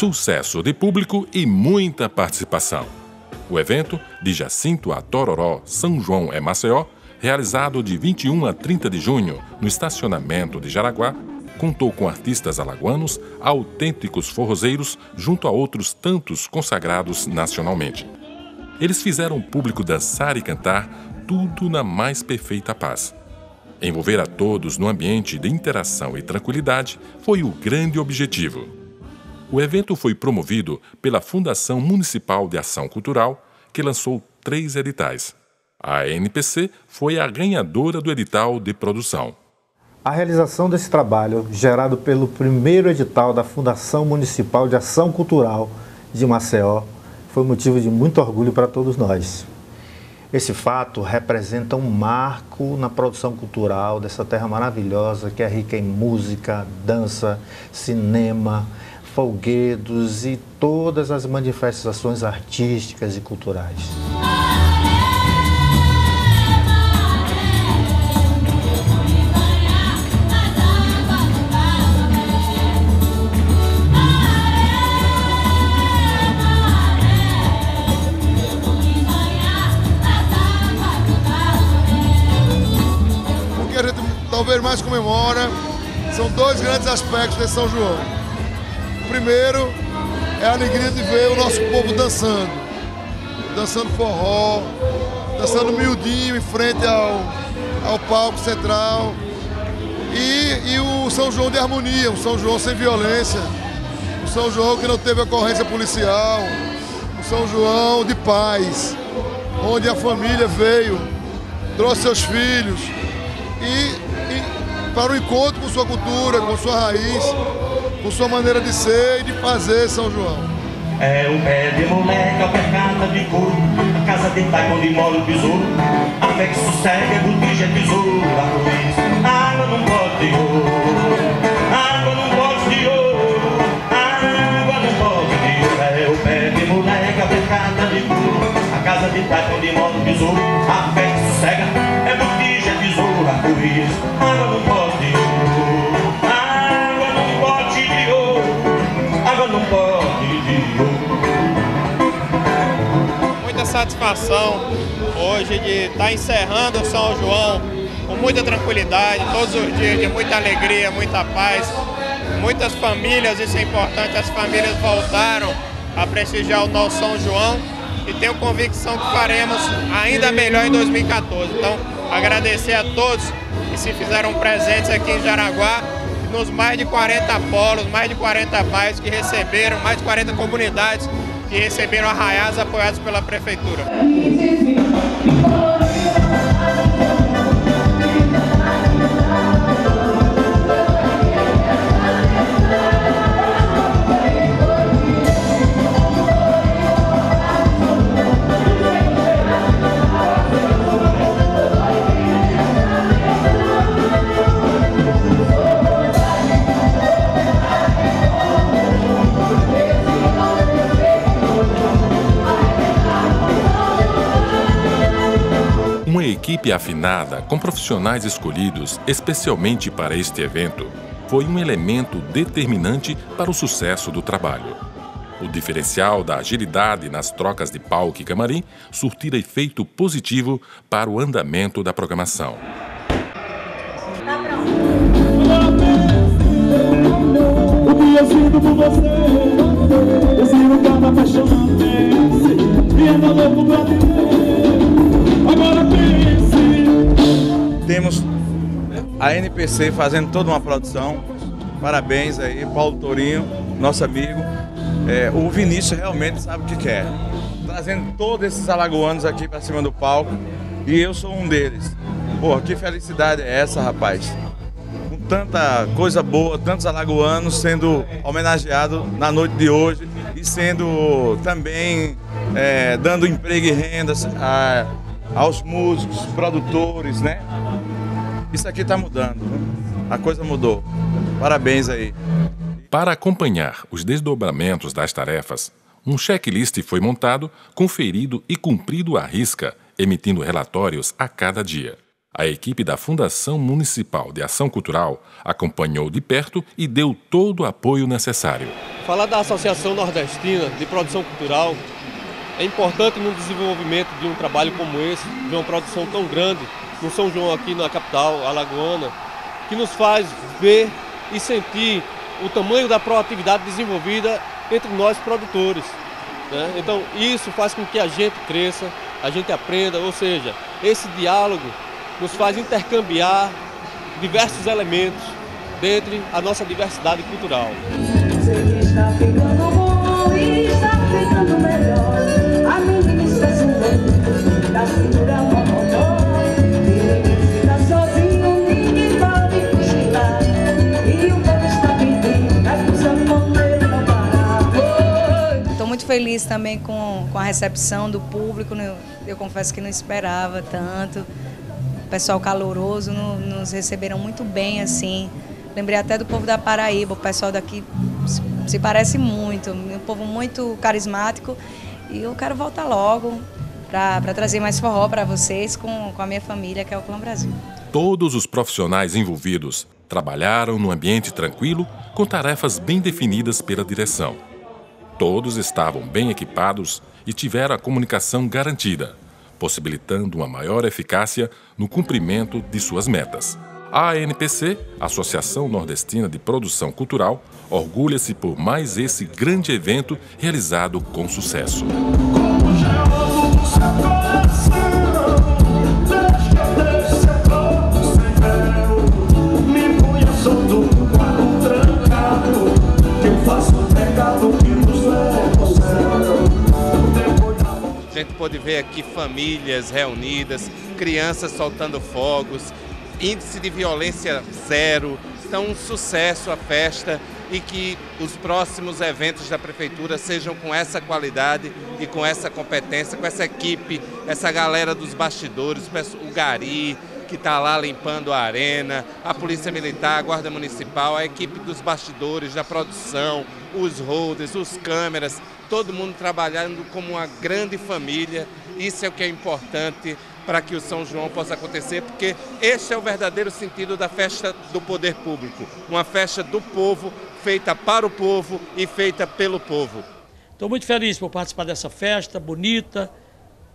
sucesso de público e muita participação. O evento, de Jacinto a Tororó, São João é Maceió, realizado de 21 a 30 de junho no estacionamento de Jaraguá, contou com artistas alagoanos, autênticos forrozeiros, junto a outros tantos consagrados nacionalmente. Eles fizeram o público dançar e cantar, tudo na mais perfeita paz. Envolver a todos no ambiente de interação e tranquilidade foi o grande objetivo. O evento foi promovido pela Fundação Municipal de Ação Cultural, que lançou três editais. A NPC foi a ganhadora do edital de produção. A realização desse trabalho, gerado pelo primeiro edital da Fundação Municipal de Ação Cultural de Maceió, foi motivo de muito orgulho para todos nós. Esse fato representa um marco na produção cultural dessa terra maravilhosa que é rica em música, dança, cinema, folguedos e todas as manifestações artísticas e culturais. talvez mais comemora são dois grandes aspectos de São João. O primeiro é a alegria de ver o nosso povo dançando, dançando forró, dançando miudinho em frente ao, ao palco central. E, e o São João de harmonia, um São João sem violência, um São João que não teve ocorrência policial, um São João de paz, onde a família veio, trouxe seus filhos. E para o encontro com sua cultura, com sua raiz, com sua maneira de ser e de fazer São João. É o pé de moleque, a pecata de couro, a casa de onde mora o besouro, a fé que sossega, é botija, é tesouro, a água não pode de ouro, água não pode de água não pode de é o pé de moleque, a de couro, a casa de pai onde mora o besouro, a fé que sossega, é botija, é tesouro, a água não pode satisfação hoje de estar tá encerrando o São João com muita tranquilidade, todos os dias de muita alegria, muita paz. Muitas famílias, isso é importante, as famílias voltaram a prestigiar o nosso São João e tenho convicção que faremos ainda melhor em 2014. Então, agradecer a todos que se fizeram presentes aqui em Jaraguá, nos mais de 40 polos, mais de 40 bairros que receberam, mais de 40 comunidades que receberam arraiados apoiados pela Prefeitura. Equipe afinada, com profissionais escolhidos especialmente para este evento, foi um elemento determinante para o sucesso do trabalho. O diferencial da agilidade nas trocas de palco e camarim surtira efeito positivo para o andamento da programação. Agora temos a NPC fazendo toda uma produção. Parabéns aí, Paulo Torinho, nosso amigo. É, o Vinícius realmente sabe o que quer. Trazendo todos esses alagoanos aqui para cima do palco. E eu sou um deles. Pô, que felicidade é essa, rapaz? Com tanta coisa boa, tantos alagoanos sendo homenageados na noite de hoje e sendo também é, dando emprego e rendas a, aos músicos, produtores, né? Isso aqui está mudando. A coisa mudou. Parabéns aí. Para acompanhar os desdobramentos das tarefas, um checklist foi montado, conferido e cumprido à risca, emitindo relatórios a cada dia. A equipe da Fundação Municipal de Ação Cultural acompanhou de perto e deu todo o apoio necessário. falar da Associação Nordestina de Produção Cultural é importante no desenvolvimento de um trabalho como esse, de uma produção tão grande no São João aqui na capital alagoana, que nos faz ver e sentir o tamanho da proatividade desenvolvida entre nós produtores. Né? Então isso faz com que a gente cresça, a gente aprenda, ou seja, esse diálogo nos faz intercambiar diversos elementos dentre a nossa diversidade cultural. Feliz também com, com a recepção do público. Né? Eu confesso que não esperava tanto. O pessoal caloroso no, nos receberam muito bem, assim. Lembrei até do povo da Paraíba, o pessoal daqui se, se parece muito, um povo muito carismático. E eu quero voltar logo para trazer mais forró para vocês com, com a minha família, que é o Clã Brasil. Todos os profissionais envolvidos trabalharam no ambiente tranquilo, com tarefas bem definidas pela direção. Todos estavam bem equipados e tiveram a comunicação garantida, possibilitando uma maior eficácia no cumprimento de suas metas. A ANPC, Associação Nordestina de Produção Cultural, orgulha-se por mais esse grande evento realizado com sucesso. Gente pôde ver aqui famílias reunidas, crianças soltando fogos, índice de violência zero. Então, um sucesso a festa e que os próximos eventos da prefeitura sejam com essa qualidade e com essa competência, com essa equipe, essa galera dos bastidores, o Gari, que está lá limpando a arena, a Polícia Militar, a Guarda Municipal, a equipe dos bastidores, da produção, os holders, os câmeras, todo mundo trabalhando como uma grande família. Isso é o que é importante para que o São João possa acontecer, porque este é o verdadeiro sentido da festa do poder público, uma festa do povo, feita para o povo e feita pelo povo. Estou muito feliz por participar dessa festa bonita,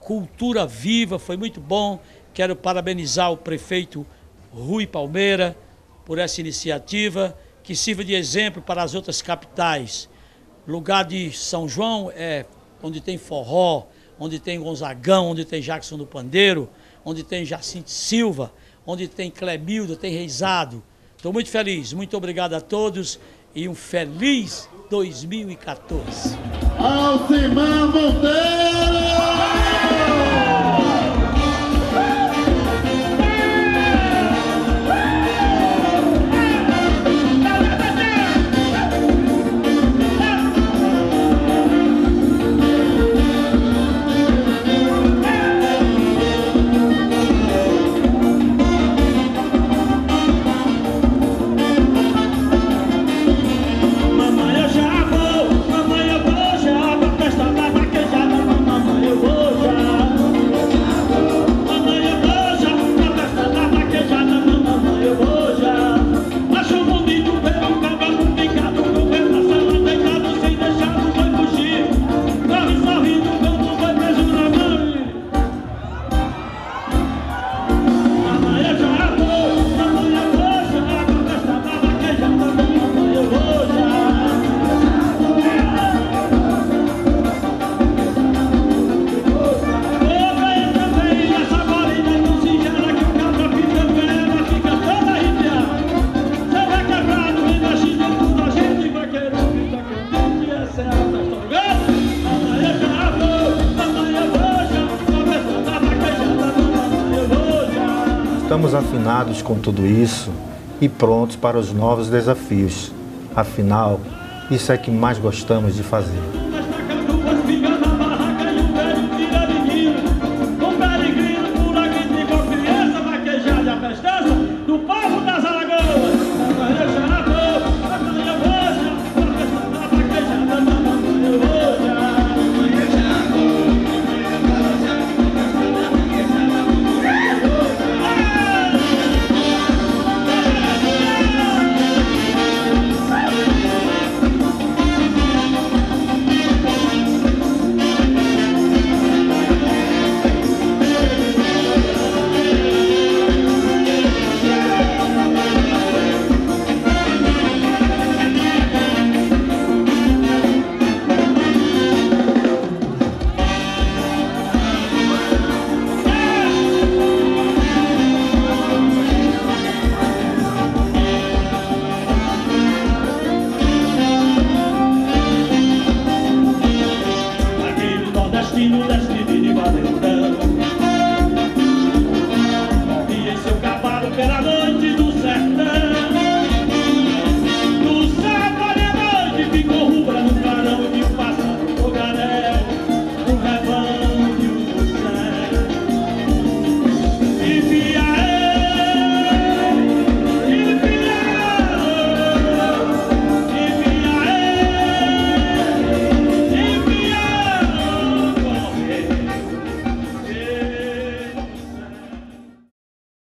cultura viva, foi muito bom. Quero parabenizar o prefeito Rui Palmeira por essa iniciativa, que sirva de exemplo para as outras capitais. Lugar de São João é onde tem forró, onde tem Gonzagão, onde tem Jackson do Pandeiro, onde tem Jacinto Silva, onde tem Clemildo, tem Reisado. Estou muito feliz, muito obrigado a todos e um feliz 2014. Alcimar Monteiro! Afinados com tudo isso e prontos para os novos desafios. Afinal, isso é que mais gostamos de fazer.